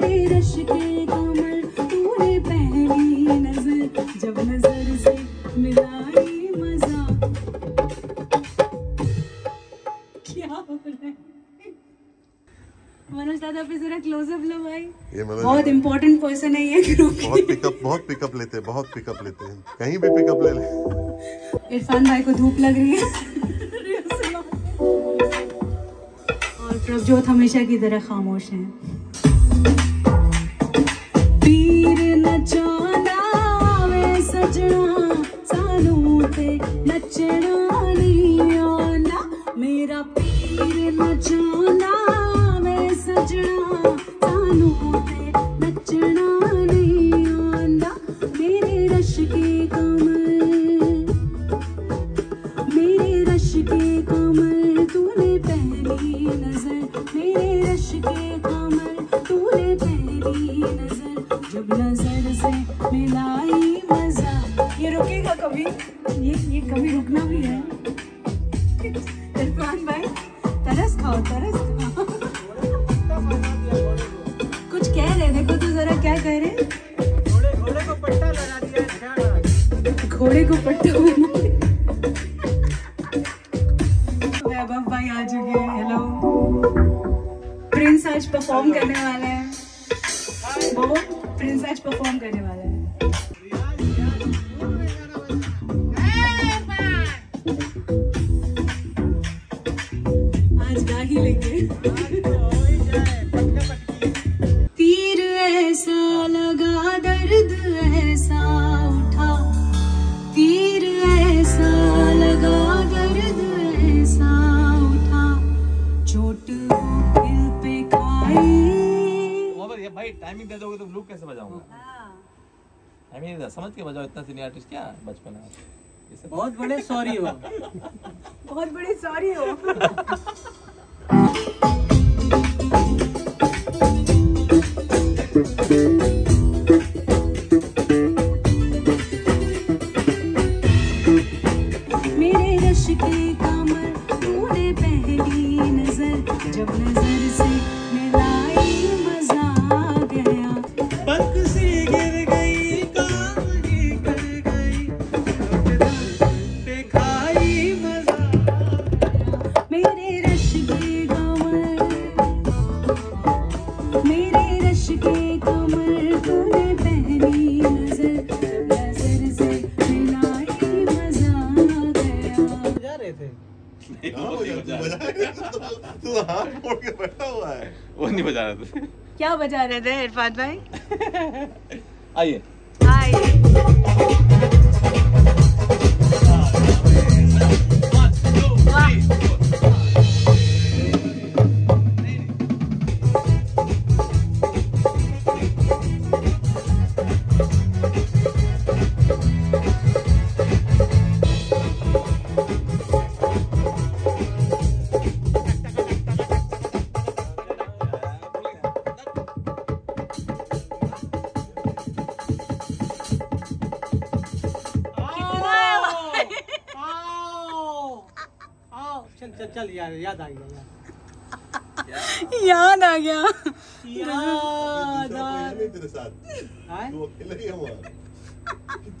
मेरे रश के कमर तूने पहली नज़र जब नज़र से मिलाई मज़ा। क्या हो रहा है? मनोज दादा पे जरा क्लोजअप लो ये मतलब बहुत इंपॉर्टेंट पर्सन है ये ग्रुप बहुत पिकअप बहुत पिकअप लेते हैं बहुत पिकअप लेते हैं। कहीं भी पिकअप ले ले। इरफान भाई को धूप लग रही है। और प्रभजोत हमेशा की तरह खामोश हैं। कभी ये ये कभी रुकना भी है। इरफान भाई, तरस खाओ तरस खाओ। कुछ कह रहे देखो तो जरा क्या कह रहे? घोड़े को पट्टा लगा दिया। घोड़े को पट्टा बना वैभव भाई आ चुके हैं हेलो प्रिंस आज परफॉर्म करने वाला है। वो प्रिंस आज परफॉर्म करने वाला है। भाई टाइमिंग दे दोगे तो लूप कैसे बजाऊँगा टाइमिंग समझ के बजाओ इतना सीनियर आर्टिस्ट क्या बचपन है? बहुत बड़े सॉरी हो। बहुत बड़ी सॉरी हो। मेरे रश के कमर तूने मेरे रश के कमर तूने पहली नज़र नज़र से मिलाई मज़ा आ गया। जा रहे थे? तू हाथ मोड़ के बैठा हुआ है। वो नहीं बजा रहे थे। क्या बजा रहे थे इरफान भाई? आइए। हाय चल चल चल यार याद आ गया याद। आ गया। याद आ तेरे साथ। तू अकेला ही है वहाँ।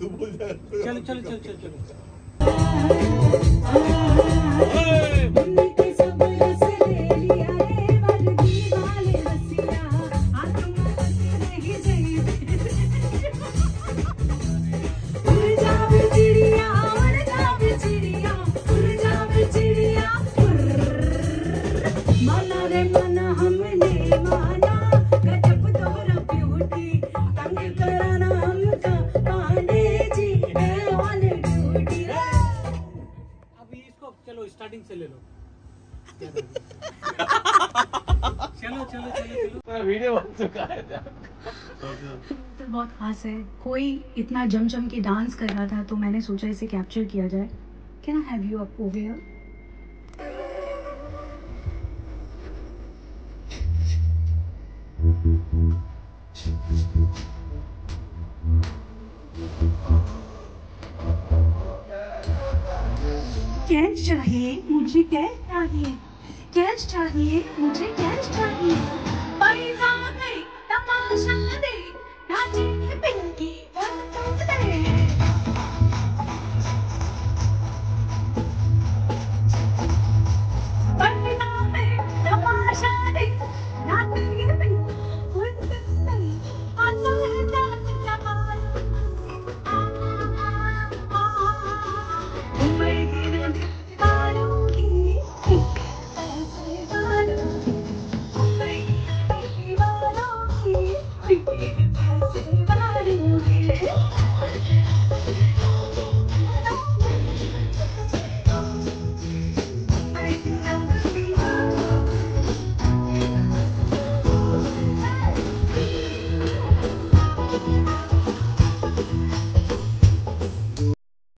तू भूल जा चलो चलो चलो चलो चलो। चलो स्टार्टिंग से ले लो। चलो चलो चलो चलो। वीडियो बन चुका है तो बहुत खास है। कोई इतना जम जम के डांस कर रहा था तो मैंने सोचा इसे कैप्चर किया जाए। Can I have you up over cash चाहिए मुझे कैच चाहिए। कैच चाहिए मुझे कैच चाहिए। पैसा नहीं तमा Terima kasih.